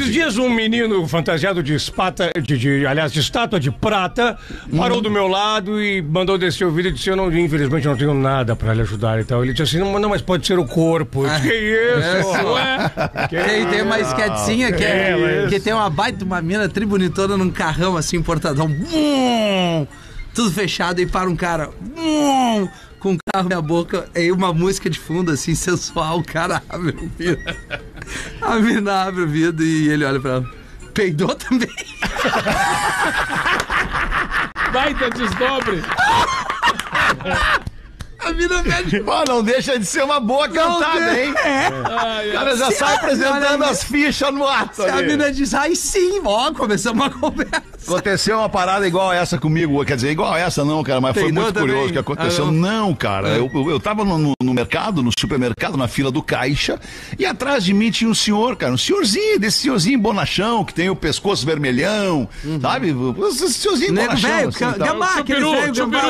Esses dias um menino fantasiado de espata, de, de- aliás, de estátua de prata, parou do meu lado e mandou descer o vídeo e disse: Eu não, infelizmente não tenho nada pra lhe ajudar e tal. Ele disse assim: Não, não, mas pode ser o corpo. Eu disse, que isso? Ué? Que Tem, tem uma esquetezinha que, é, É, que tem uma baita, uma mina tribunitona num carrão assim, importadão. Bum! tudo fechado e para um cara. Com o carro na boca e uma música de fundo assim, sensual. O cara abre o vidro. A mina abre o vidro e ele olha pra ela. Peidou também? Baita desdobre. A mina pede. Pô, não deixa de ser uma boa cantada, hein? O cara já sai apresentando as fichas no ato Se a mina diz, ai sim, ó, começamos uma conversa. Aconteceu uma parada igual a essa comigo. Quer dizer, igual a essa não, cara, mas foi Peidou muito curioso o que aconteceu. Ah, não. não. cara. Eu, eu, eu tava no, no- mercado, no supermercado, na fila do caixa, e atrás de mim tinha um senhor, cara, um senhorzinho, desse senhorzinho bonachão, que tem o pescoço vermelhão, sabe? Esse senhorzinho Uhum. Nego bonachão. velho, assim, gambá, aquele velho gambá.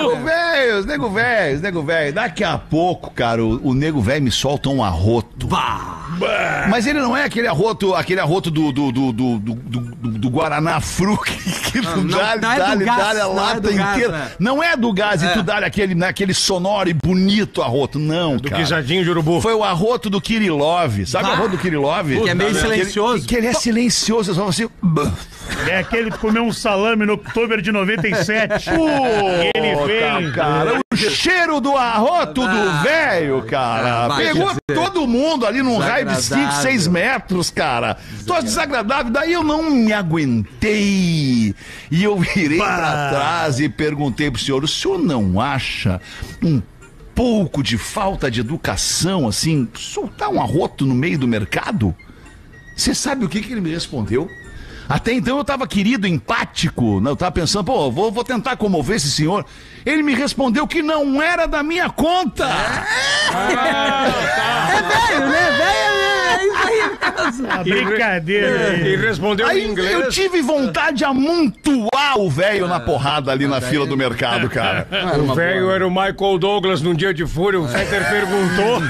Nego velho, nego velho, velho. Daqui a pouco, cara, o, o nego velho me solta um arroto. Mas ele não é aquele arroto, aquele arroto do, do, do, do, do, do- do Guaraná Fru que, tu não- dá, não é do dá, gás, dá a é lata do gás, inteira. né? Não é do gás e tu dá aquele, naquele sonoro e bonito arroto. Não, Do cara. guisadinho de urubu. Foi o arroto do Kirilov. Sabe o Ah. arroto do Kirilov? Que é meio Aquele- silencioso. Que, ele é silencioso, é só você... É aquele que comeu um salame no outubro de 97. ele Puta, vem. cara, o cheiro do arroto do velho, cara. ah, Pegou todo mundo ali num raio de 5, Desagradável. 6 metros, cara. Tô desagradável. Daí eu não me aguentei. E eu virei pra trás e perguntei pro senhor: o senhor não acha um pouco de falta de educação, assim, soltar um arroto no meio do mercado? Você sabe o que, que ele me respondeu? Até então eu tava querido, empático, né? eu tava pensando, pô, vou, vou tentar comover esse senhor. Ele me respondeu que não era da minha conta. É velho, né? Velho, é isso aí mesmo. A brincadeira E aí. respondeu Aí em inglês. eu tive vontade de amontoar o velho na porrada ali na fila do mercado, cara. O velho era o Michael Douglas num dia de fúria. O Fetter perguntou.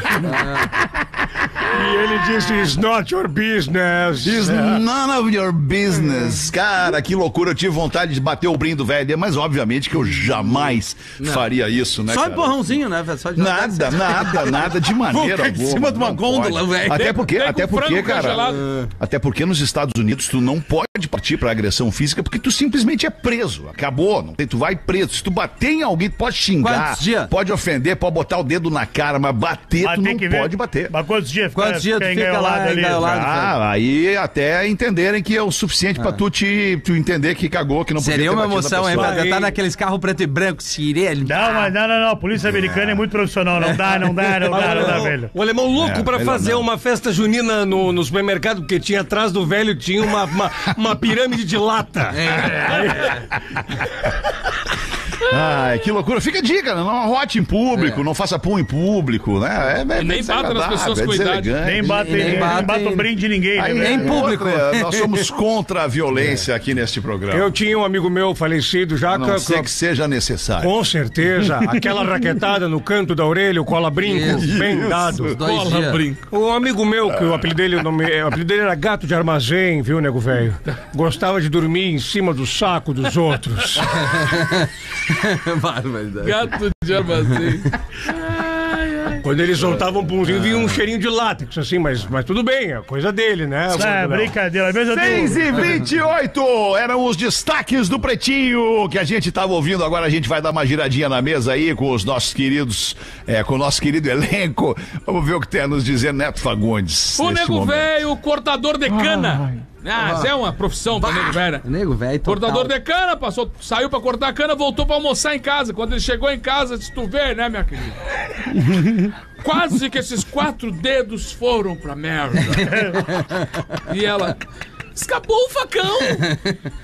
E ele disse: It's not your business. It's none of your business. Cara, que loucura. Eu tive vontade de bater o brinde do velho, mas obviamente que eu jamais faria isso, né, Só cara? empurrãozinho, né, velho? Só de Nada, nada, nada de maneira cair em alguma. cima de uma Não gôndola, velho. Até porque, Pega até porque, cara. congelado. Até porque nos Estados Unidos tu não pode partir pra agressão física porque tu simplesmente é preso. Acabou, não tem, tu vai preso. Se tu bater em alguém, tu pode xingar, Quantos dias? pode ofender, pode botar o dedo na cara, mas bater Mas tu tem não que ver. pode bater. Mas quantos dias Quantos dias tu fica lá engaiolado? Ah, aí até entenderem que é o suficiente pra tu te tu entender que cagou, que não podia Seria ter uma emoção, hein, pra Aí- estar naqueles carros preto e branco, sirene. Não, mas não, não, não. A polícia americana é muito profissional. Não dá, não dá, não dá, não dá, velho. O alemão louco É, pra fazer não. uma festa junina no, no supermercado, porque tinha atrás do velho tinha uma, uma, uma pirâmide de lata. Ai, que loucura. Fica a dica, né? não arrote em público, não faça pum em público, né? É, é, nem é bata nas pessoas é com idade. Nem bate, Nem nem, bate- bate o brinde de ninguém, Aí, né, Em velho? público. outra, nós somos contra a violência aqui neste programa. Eu tinha um amigo meu falecido já a não ser que seja necessário. Com certeza. Aquela raquetada no canto da orelha, o cola-brinco, Isso. bem dado. Dois Cola, dias. brinco. O amigo meu, que o apelido dele, o nome- o apelido dele era gato de armazém, viu, nego velho? Gostava de dormir em cima do saco dos outros. Barbaridade. Gato de armazém. Quando ele soltava um punzinho, vinha um cheirinho de látex, assim, mas, mas tudo bem, é coisa dele, né? Não. brincadeira. Mesmo 6 e 28 eram os destaques do Pretinho que a gente tava ouvindo. Agora a gente vai dar uma giradinha na mesa aí com os nossos queridos, é, com o nosso querido elenco. Vamos ver o que tem a nos dizer Neto Fagundes. O nego momento. velho, cortador de cana. Ah, isso é uma profissão pra nego velho. né? Nego, velho. Cortador de cana, passou, saiu pra cortar a cana, voltou pra almoçar em casa. Quando ele chegou em casa, disse, tu vê, né, minha querida? Quase que esses quatro dedos foram pra merda. E ela, escapou o facão.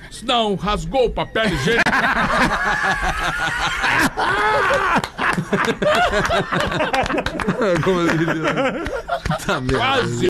Disse, Não, rasgou o papel higiênico. Como ele diz. Tá mesmo. Quase